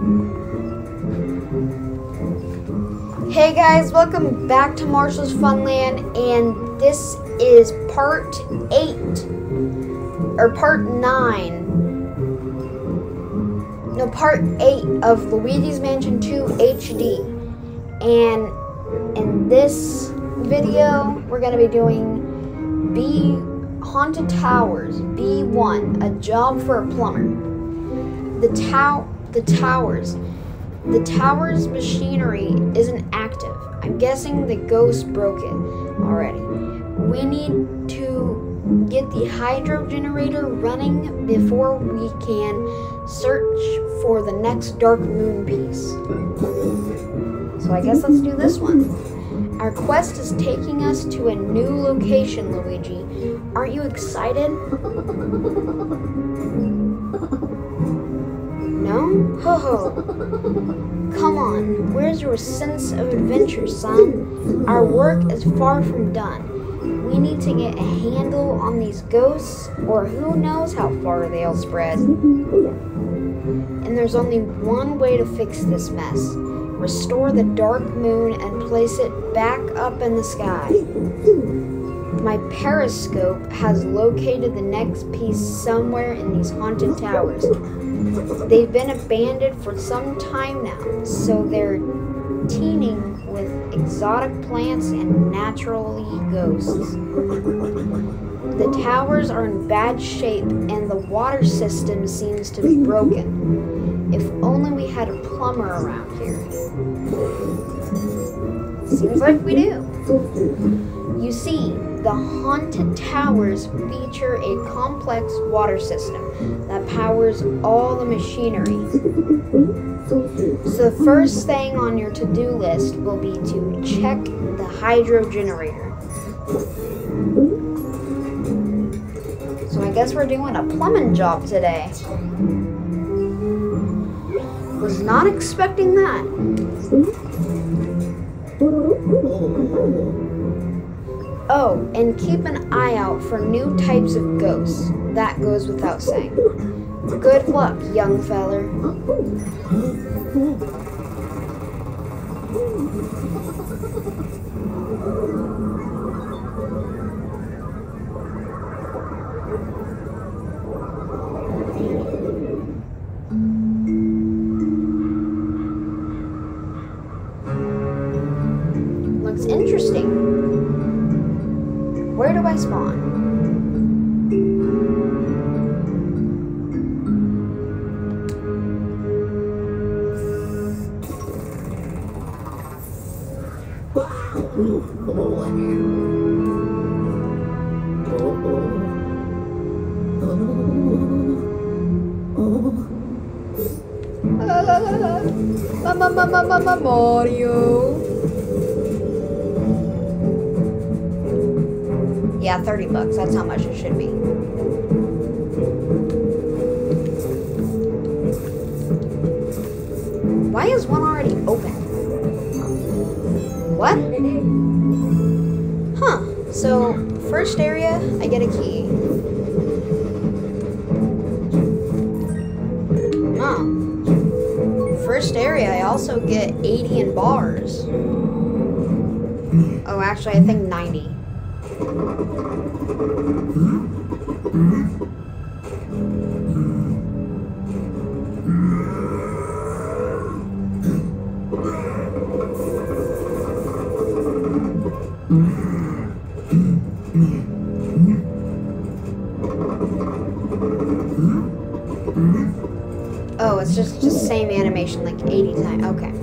Hey guys, welcome back to Marshall's Funland, and this is part 8, or part 9, no, part 8 of Luigi's Mansion 2 HD. And in this video, we're going to be doing B Haunted Towers, B1, a job for a plumber. The, tow- the towers. The tower's machinery isn't active. I'm guessing the ghost broke it already. We need to get the hydro generator running before we can search for the next dark moon piece. So I guess let's do this one. Our quest is taking us to a new location, Luigi. Aren't you excited? Ho ho. Come on, where's your sense of adventure, son? Our work is far from done. We need to get a handle on these ghosts, or who knows how far they'll spread. And there's only one way to fix this mess restore the dark moon and place it back up in the sky. My periscope has located the next piece somewhere in these haunted towers. They've been abandoned for some time now, so they're teeming with exotic plants and naturally ghosts. The towers are in bad shape and the water system seems to be broken. If only we had a plumber around here. Seems like we do. You see, the haunted towers feature a complex water system that powers all the machinery. So the first thing on your to-do list will be to check the hydro generator. So I guess we're doing a plumbing job today. Was not expecting that. Oh, and keep an eye out for new types of ghosts. That goes without saying. Good luck, young feller. Mario. Yeah, 30 bucks. That's how much it should be. Get 80 in bars. Oh, actually, I think 90. Oh, it's just just same animation like 80 times. Okay.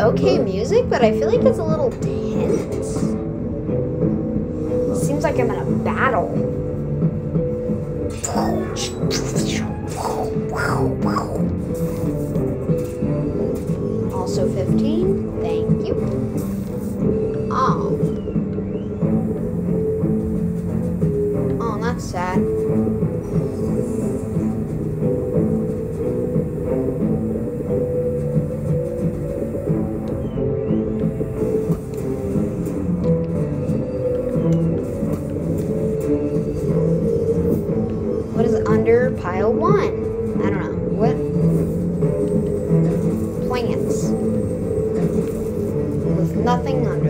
Okay music, but I feel like it's a little tense. Seems like I'm in a battle. I don't know. what plants. With nothing under.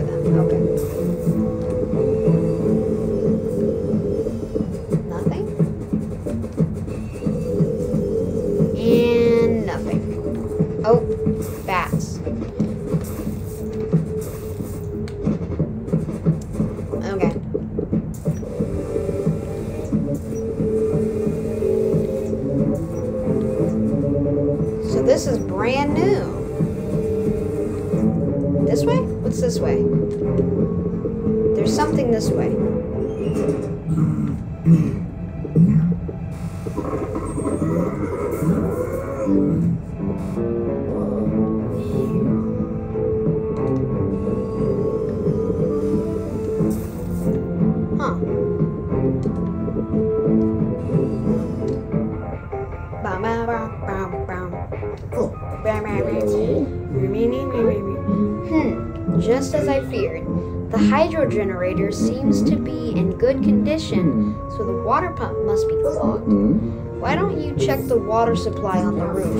Pump must be clogged. Mm-hmm. Why don't you check the water supply on the roof?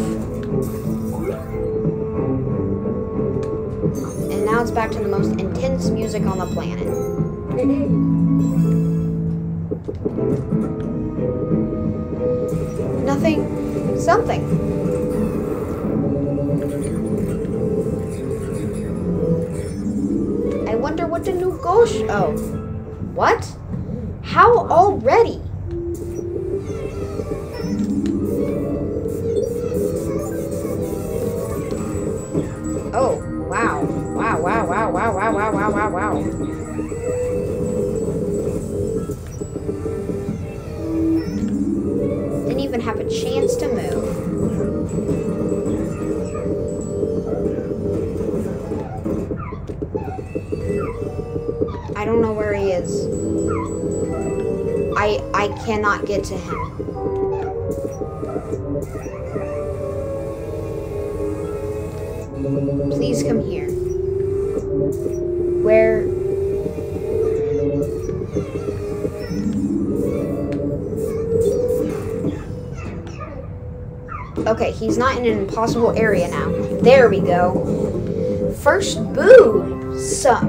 And now it's back to the most intense music on the planet. Nothing. Something. I wonder what the new ghost. Oh. What? How already? Wow, wow, wow, wow. Didn't even have a chance to move. I don't know where he is. I I cannot get to him. Please come here. Okay, he's not in an impossible area now. There we go. First boo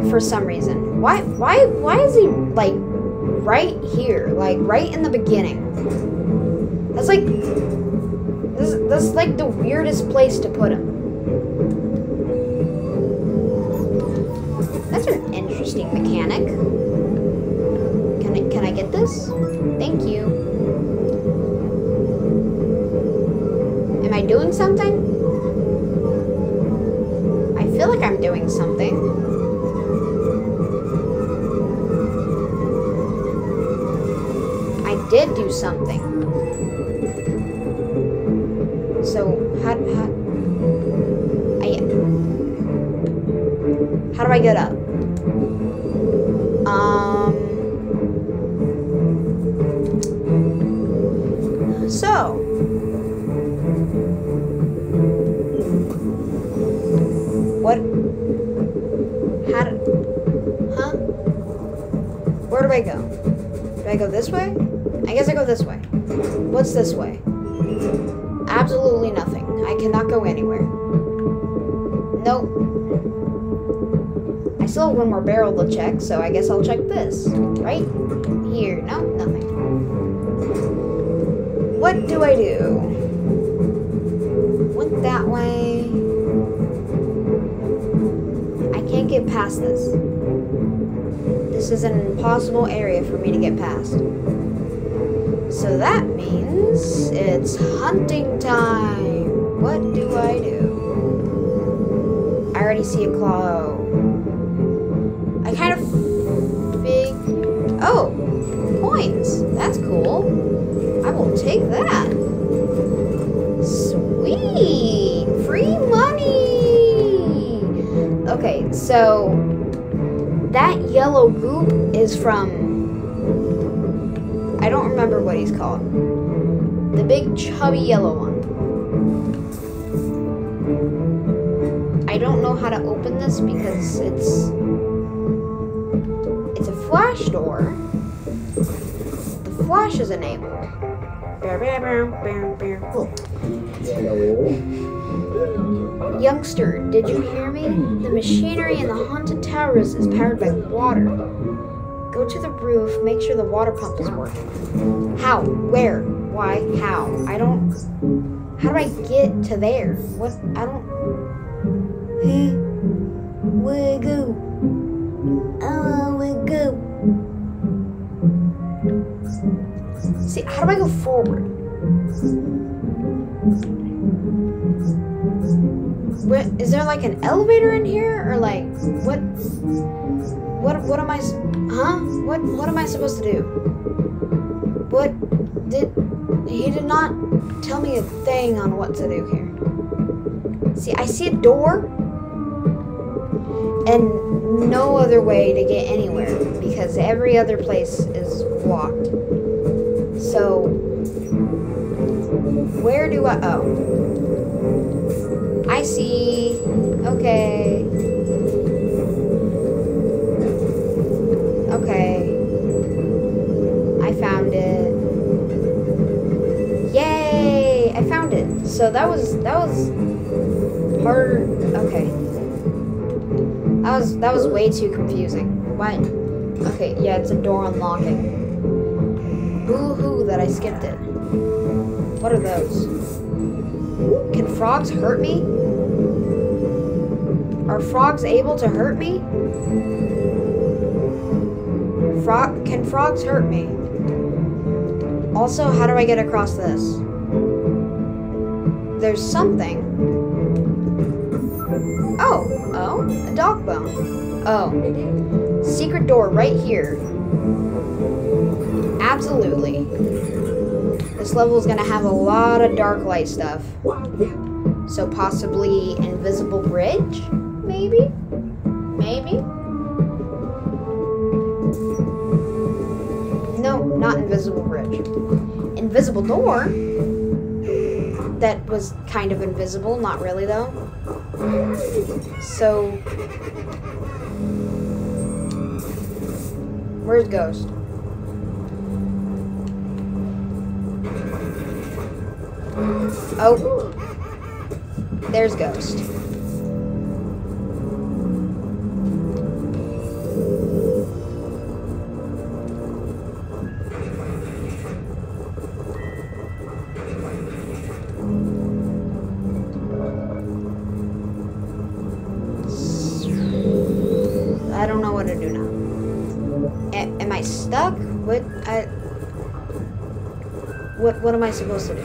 for some reason. Why why why is he like right here? Like right in the beginning. That's like this, that's like the weirdest place to put him. That's an interesting mechanic. Can I can I get this? Thank you. Doing something? I feel like I'm doing something. I did do something. So how how I how do I get up? Where do I go? Do I go this way? I guess I go this way. What's this way? Absolutely nothing. I cannot go anywhere. Nope. I still have one more barrel to check, so I guess I'll check this. Right? Here. No, nothing. What do I do? Went that way. I can't get past this. This is an impossible area for me to get past. So that means it's hunting time. What do I do? I already see a claw. I kind of big. Oh, coins. That's cool. I will take that. Sweet. Free money. Okay, so that yellow goop is from. I don't remember what he's called. The big chubby yellow one. I don't know how to open this because it's it's a flash door. The flash is enabled. Youngster, did you hear me? The machinery in the haunted towers is powered by water. Go to the roof, make sure the water pump is working. How? Where? Why? How? I don't. How do I get to there? What? I don't. Huh? Where go? Oh, where go? See, how do I go forward? Is there like an elevator in here or like what what what am I huh? What what am I supposed to do? What did he did not tell me a thing on what to do here. See, I see a door and no other way to get anywhere because every other place is blocked. So where do I oh I see. Okay. Okay. I found it. Yay! I found it. So that was that was hard. Okay. That was that was way too confusing. What? Okay, yeah, it's a door unlocking. Boo hoo that I skipped it. What are those? Can frogs hurt me? Are frogs able to hurt me? Frog can frogs hurt me? Also, how do I get across this? There's something. Oh, oh, a dog bone. Oh, secret door right here. Absolutely. This level is gonna have a lot of dark light stuff. So possibly invisible bridge? Maybe? Maybe? No, not invisible bridge. Invisible door? That was kind of invisible, not really though. So Where's Ghost? Oh. There's Ghost. What am I supposed to do?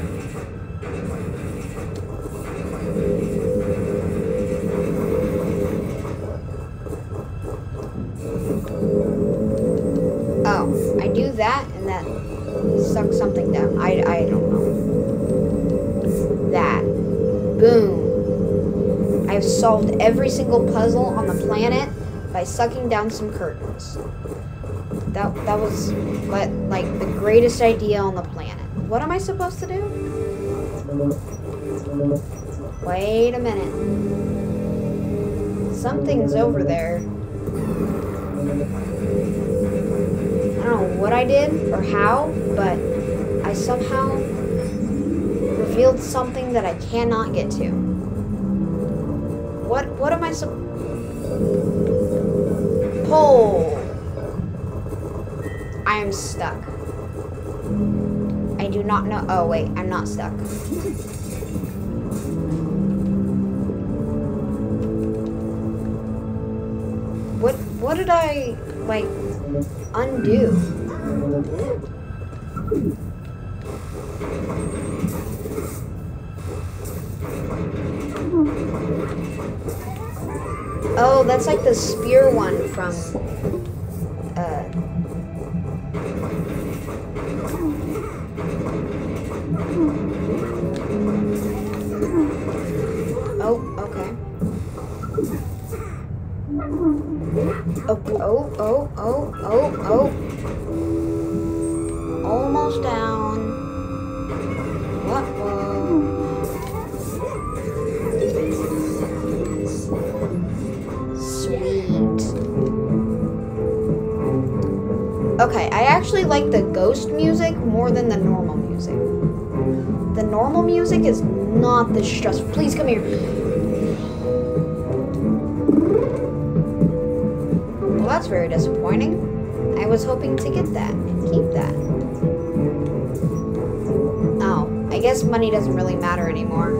Oh, I do that and that sucks something down. I, I don't know. That. Boom. I've solved every single puzzle on the planet by sucking down some curtains. That that was like the greatest idea on the planet. What am I supposed to do? Wait a minute. Something's over there. I don't know what I did or how, but I somehow revealed something that I cannot get to. What what am I sup- Pull. I am stuck. I do not know. Oh wait, I'm not stuck. What what did I like undo? Oh, that's like the spear one from Please come here. Well, that's very disappointing. I was hoping to get that and keep that. Oh, I guess money doesn't really matter anymore.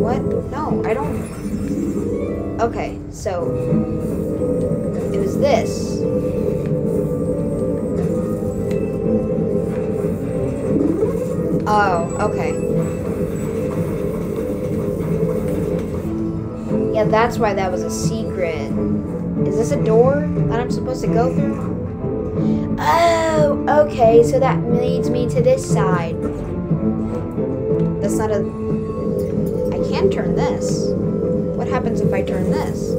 What? No, I don't. Okay, so it was this. Oh, okay. Yeah, that's why that was a secret. Is this a door that I'm supposed to go through? Oh, okay, so that leads me to this side. That's not a... I can turn this. What happens if I turn this?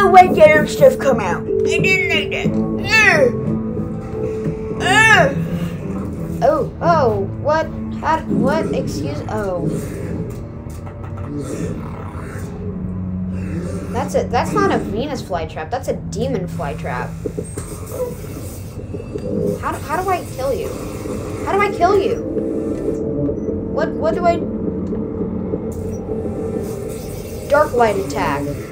Oh, why did our stuff come out? I didn't like that. Uh. Oh, oh, what? How, what? Excuse, oh. That's it. That's not a Venus flytrap. That's a demon flytrap. How do, how do I kill you? How do I kill you? What what do I? Dark light attack.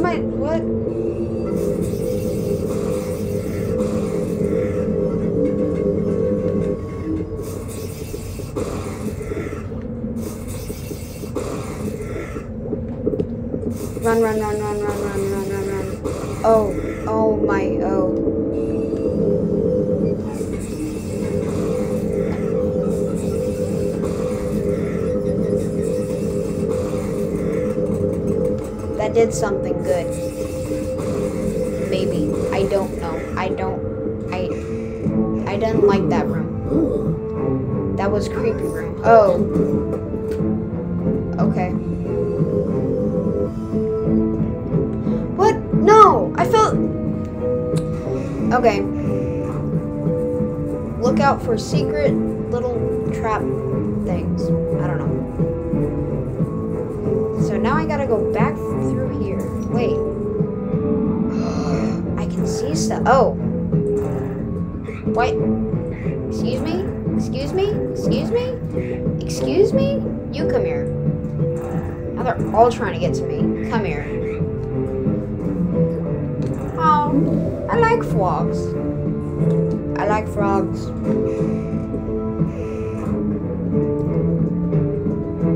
Am I? What? Run, run, run, run, run, run, run, run, run. Oh, oh my, did something good. Maybe. I don't know. I don't. I. I didn't like that room. That was creepy room. Oh. Okay. What? No! I felt. Okay. Look out for secret little trap things. I don't know. So now I gotta go back. Wait. I can see stuff. Oh. What? Excuse me? Excuse me? Excuse me? Excuse me? You come here. Now they're all trying to get to me. Come here. Oh, I like frogs. I like frogs.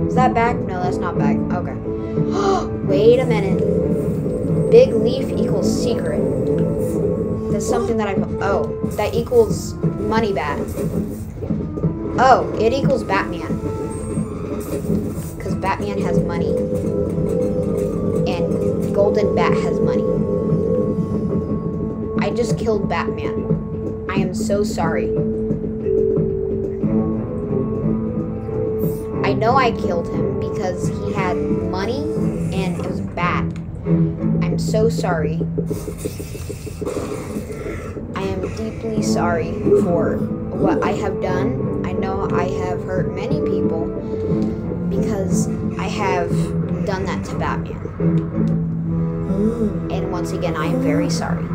Is that back? No, that's not back. Okay. Wait a minute. Big leaf equals secret. That's something that I'm. Oh, that equals money bat. Oh, it equals Batman. Because Batman has money. And Golden Bat has money. I just killed Batman. I am so sorry. I know I killed him because he had money so sorry. I am deeply sorry for what I have done. I know I have hurt many people because I have done that to Batman. Mm. And once again, I am very sorry.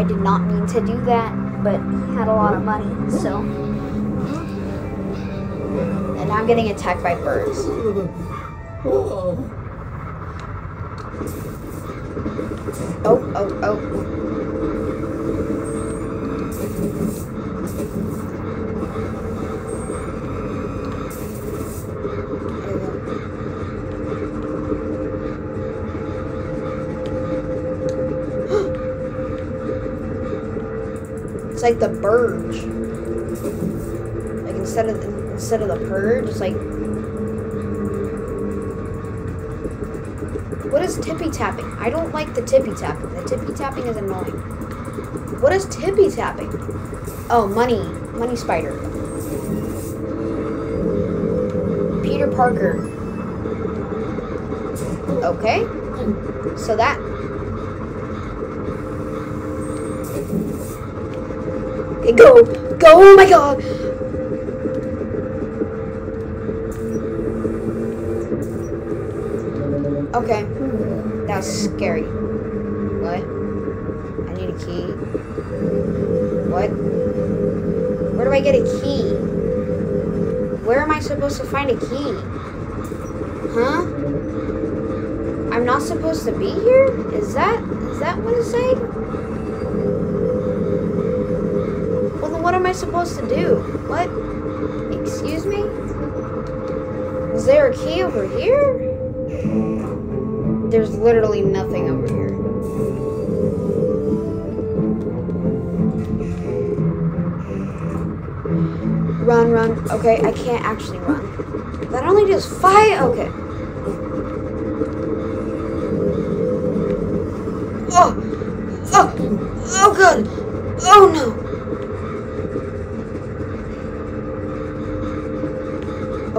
I did not mean to do that, but he had a lot of money, so. And I'm getting attacked by birds. Oh. Oh, oh, oh. It's like the purge. Like instead of instead of the purge, it's like is tippy tapping? I don't like the tippy tapping. The tippy tapping is annoying. What is tippy tapping? Oh, money, money spider. Peter Parker. Okay, so that Okay, go! Go! Oh my god! Okay. Was scary. What? I need a key. What? Where do I get a key? Where am I supposed to find a key? Huh? I'm not supposed to be here? Is that is that what it's saying? Well, then what am I supposed to do? What? Excuse me? Is there a key over here? There's literally nothing over here. Run, run. Okay, I can't actually run. That only does five. Okay. Oh! Oh! Oh, God! Oh, no!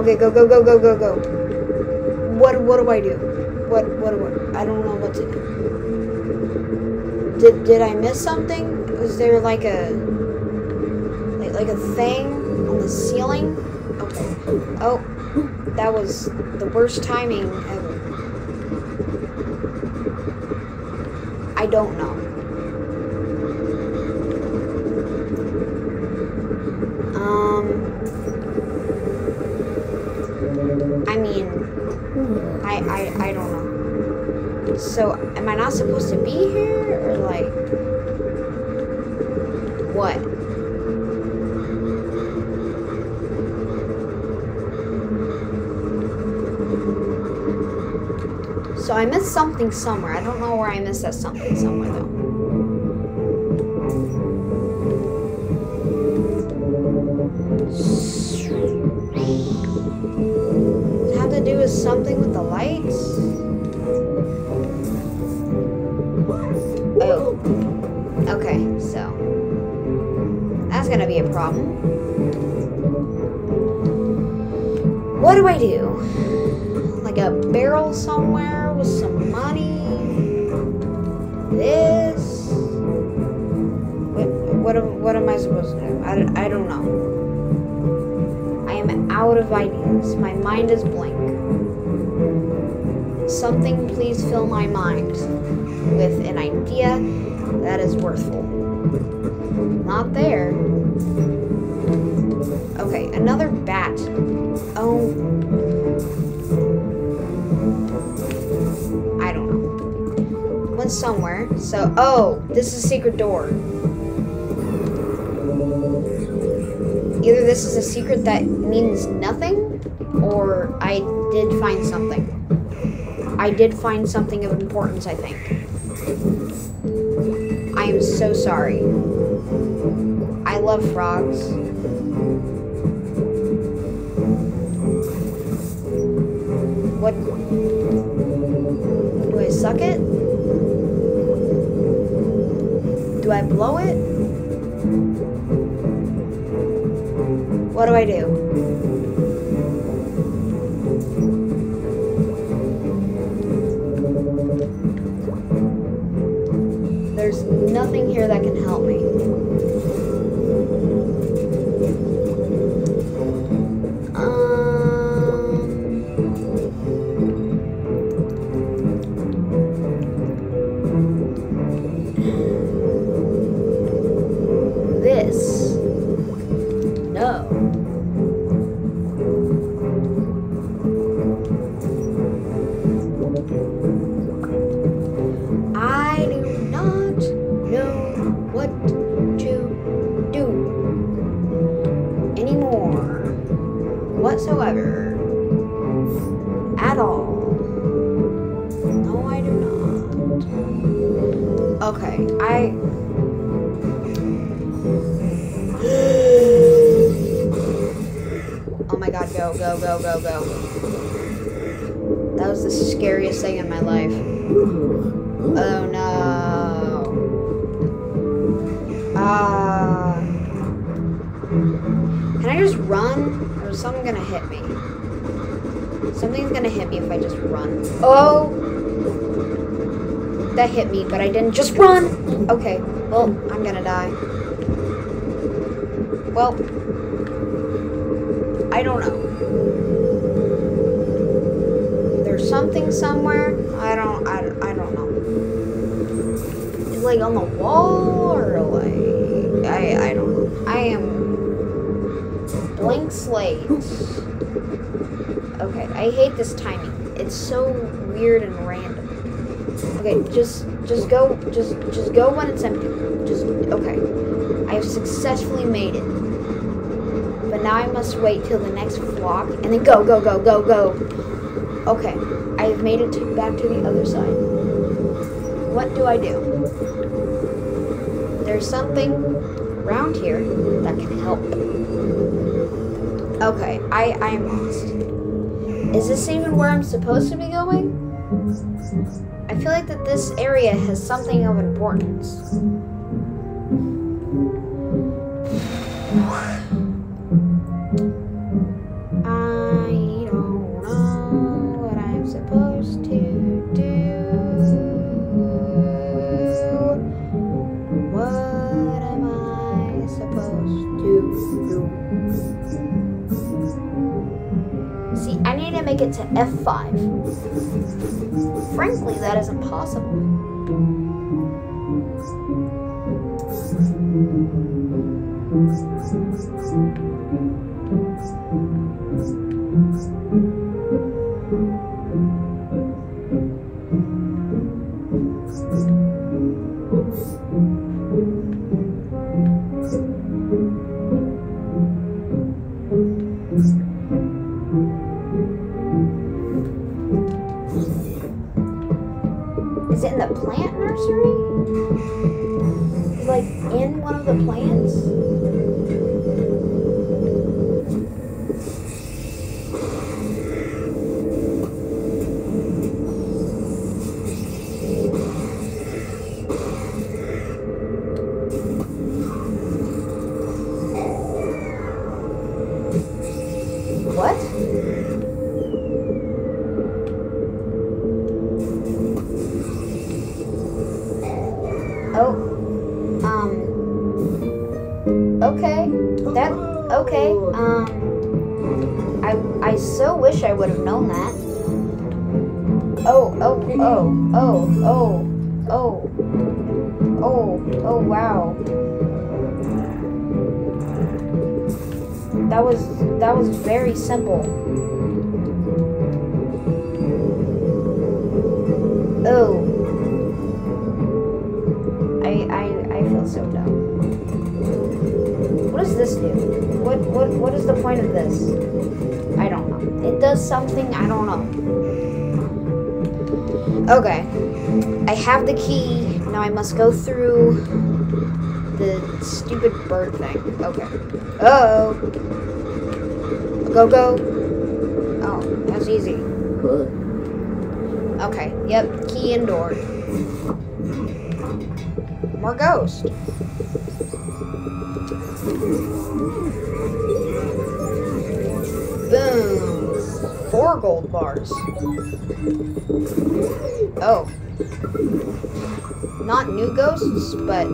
Okay, go, go, go, go, go, go. What, what do I do? I, don't know what to do. Did, did I miss something? Was there like a, like, like a thing on the ceiling? Okay. Oh, that was the worst timing ever. I don't know. Um, I mean, I, I, I don't know. So, am I not supposed to be here, or like, what? So I missed something somewhere. I don't know where I missed that something somewhere though. Problem. What do I do? Like a barrel somewhere with some money? This? What, what, am, what am I supposed to do? I, I don't know. I am out of ideas. My mind is blank. Something please fill my mind with an idea that is worthful. Not there. Somewhere. So, oh, this is a secret door. Either this is a secret that means nothing, or I did find something. I did find something of importance, I think. I am so sorry. I love frogs. What? Do I suck it? Blow it? What do I do? There's nothing here that can help me. Me, but I didn't just run! Okay, well, I'm gonna die. Well, I don't know. There's something somewhere. I don't. I, I don't know. It's like on the wall or like I. I don't know. I am blank slate. Okay. I hate this timing. It's so weird and random. Okay, just just go just just go when it's empty. Just okay. I have successfully made it. But now I must wait till the next flock and then go go go go go. Okay. I have made it to, back to the other side. What do I do? There's something around here that can help. Okay, I I am lost. Is this even where I'm supposed to be going? I feel like that this area has something of importance. have five. Frankly, that is impossible. Oh. Oh. Oh. Oh. Oh. Oh. Oh. Oh. Wow. That was. That was very simple. Oh. I, I, I feel so dumb. What does this do? What, what, what is the point of this? I don't know. It does something, I don't know. Okay. I have the key. Now I must go through the stupid bird thing. Okay. Oh. Go, go. Oh, that's easy. Okay. Yep. Key and door. More ghost. Four gold bars. Oh. Not new ghosts, but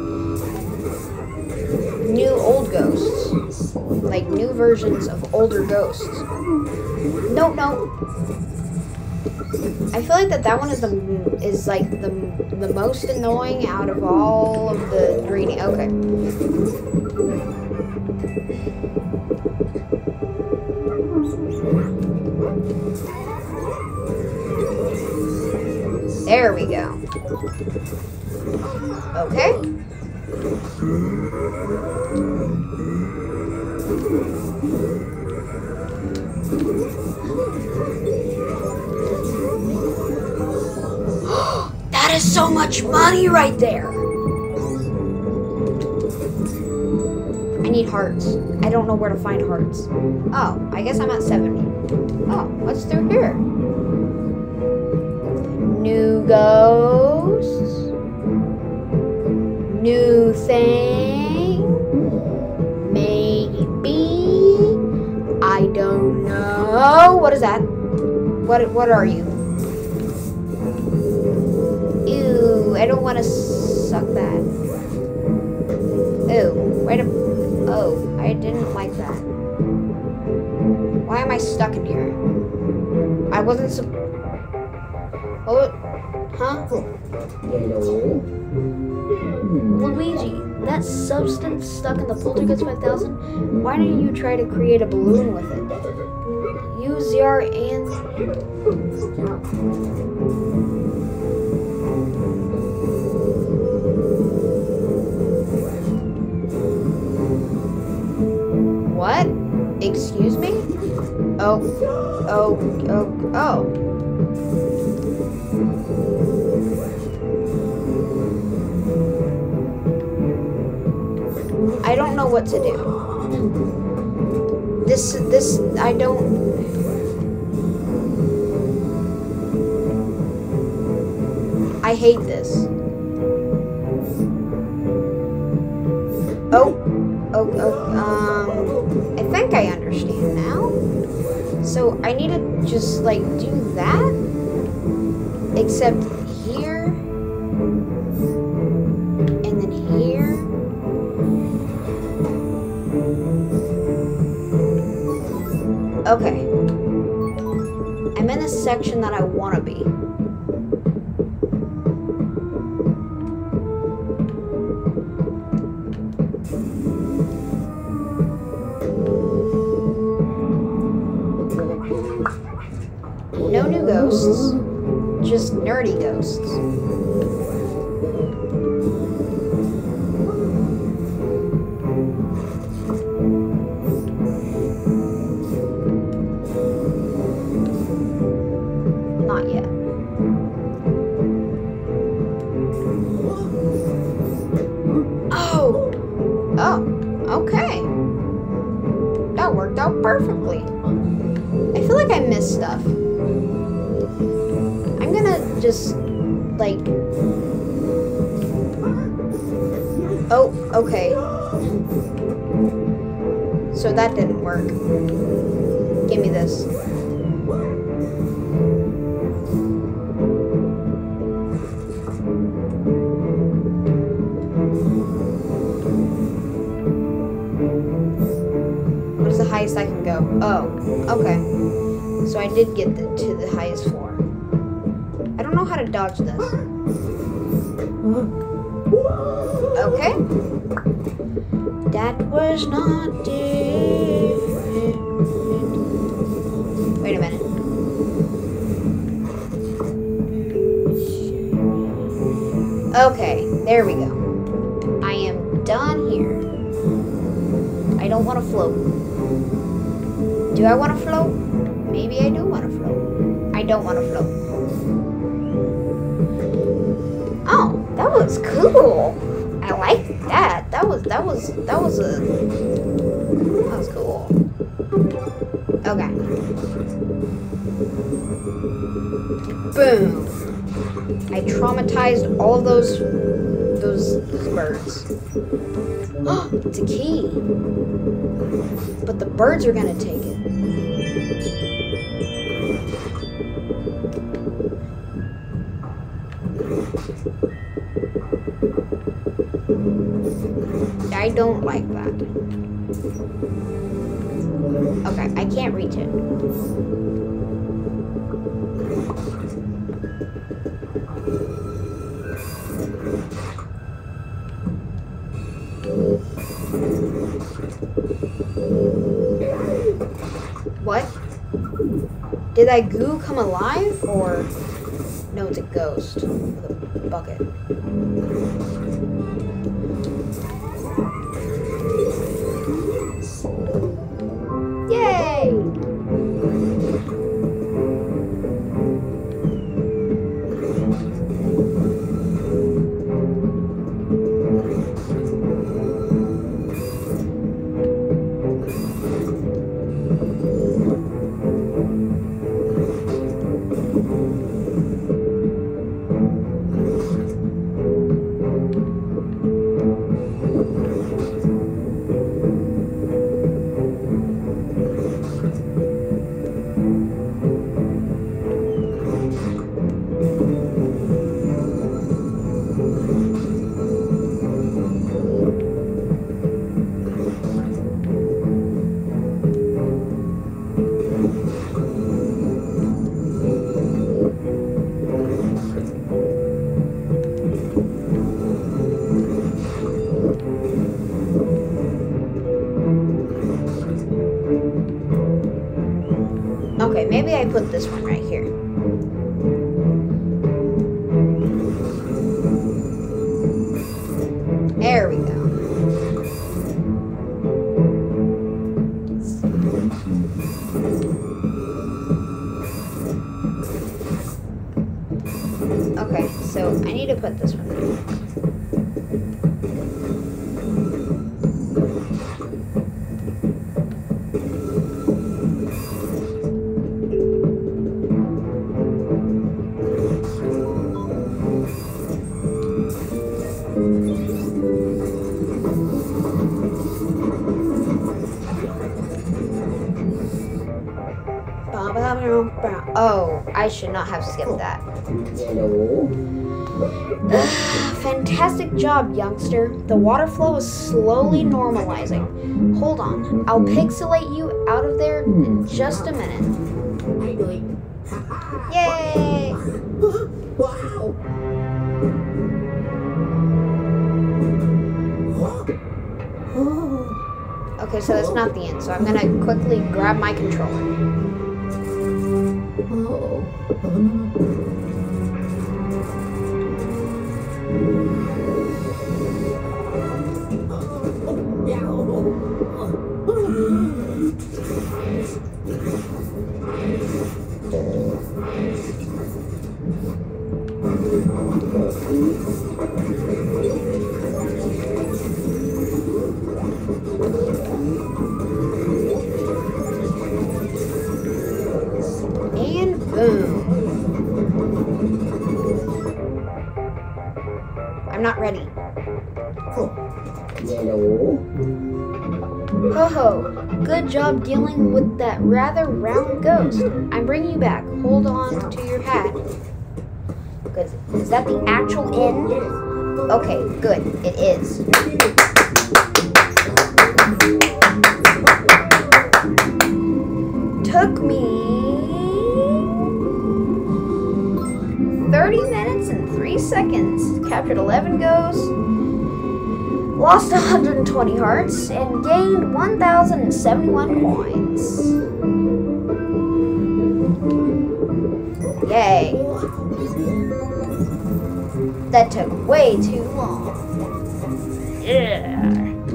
new old ghosts. Like new versions of older ghosts. No, no. I feel like that that one is the is like the the most annoying out of all of the greeting. Okay. There we go. Okay. That is so much money right there. I need hearts. I don't know where to find hearts. Oh, I guess I'm at 70. Oh, what's through here? New ghosts. New thing. Maybe. I don't know. What is that? What what are you? Ew, I don't want to suck that. Ew, wait a... Oh, I didn't like I stuck in here? I wasn't so. Oh, huh? Hello. Luigi, that substance stuck in the Poltergeist 5000. Why don't you try to create a balloon with it? Use your and. What? Excuse me? Oh, oh, oh, oh. I don't know what to do. This, this, I don't. I hate this. Oh, oh, oh, um, just like do that, except here, and then here. Okay. I'm in the section that I want to be. Ghosts, just nerdy ghosts. Not yet. Oh! Oh, okay. That worked out perfectly. I feel like I missed stuff. Just, like... Oh, okay. So that didn't work. Give me this. What is the highest I can go? Oh, okay. So I did get the, to the highest floor. Dodge this. Okay. That was not different. Wait a minute. Okay, there we go. I am done here. I don't want to float. Do I want to float? Maybe I do want to float. I don't want to float. Was cool. I like that. That was that was that was a that was cool. Okay. Boom. I traumatized all those those, those birds. It's a key. But the birds are gonna take it. I don't like that. Okay, I can't reach it. What? Did that goo come alive or no it's a ghost with a bucket. Should not have skipped that. Fantastic job, youngster. The water flow is slowly normalizing. Hold on, I'll hmm. pixelate you out of there in hmm. just a minute. I do it. Yay! Wow. Okay, so that's not the end, so I'm gonna quickly grab my controller. Oh. Not ready. Yellow. Ho ho, good job dealing with that rather round ghost. I'm bringing you back. Hold on to your hat. Because is that the actual end? Okay, good. It is. Captured 11 ghosts. Lost 120 hearts and gained 1,071 coins. Yay. That took way too long. Yeah,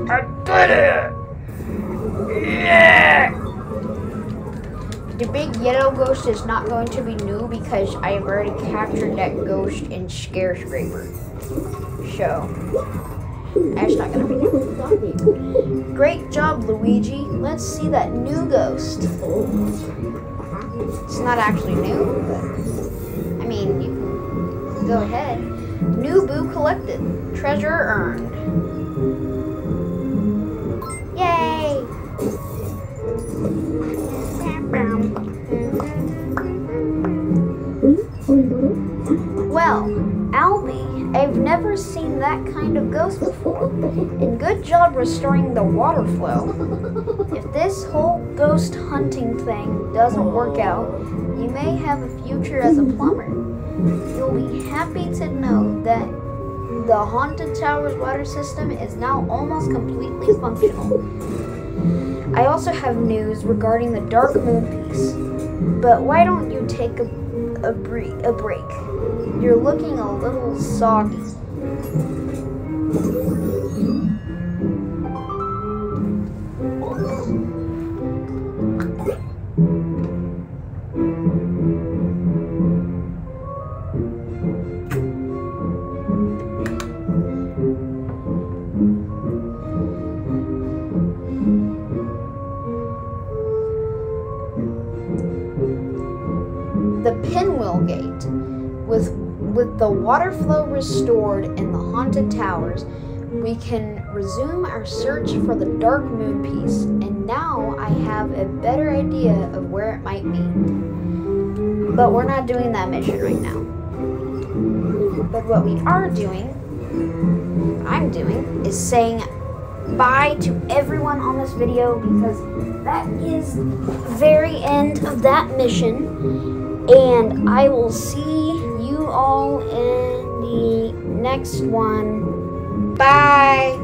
I did it. Yeah. The big yellow ghost is not going to be new because I have already captured that ghost in Scarescraper. So, that's not to be. Great job, Luigi. Let's see that new ghost. It's not actually new, but I mean, you can go ahead. New boo collected. Treasure earned. Never seen that kind of ghost before. And good job restoring the water flow. If this whole ghost hunting thing doesn't work out, you may have a future as a plumber. You'll be happy to know that the Haunted Tower's water system is now almost completely functional. I also have news regarding the Dark Moon piece. But why don't you take a, a, bre- a break? You're looking a little soggy. The Pinwheel Gate. With with the water flow restored the haunted towers, we can resume our search for the Dark Moon piece, and now I have a better idea of where it might be. But we're not doing that mission right now. But what we are doing, I'm doing, is saying bye to everyone on this video because that is the very end of that mission. And I will see you all in the next one. Bye.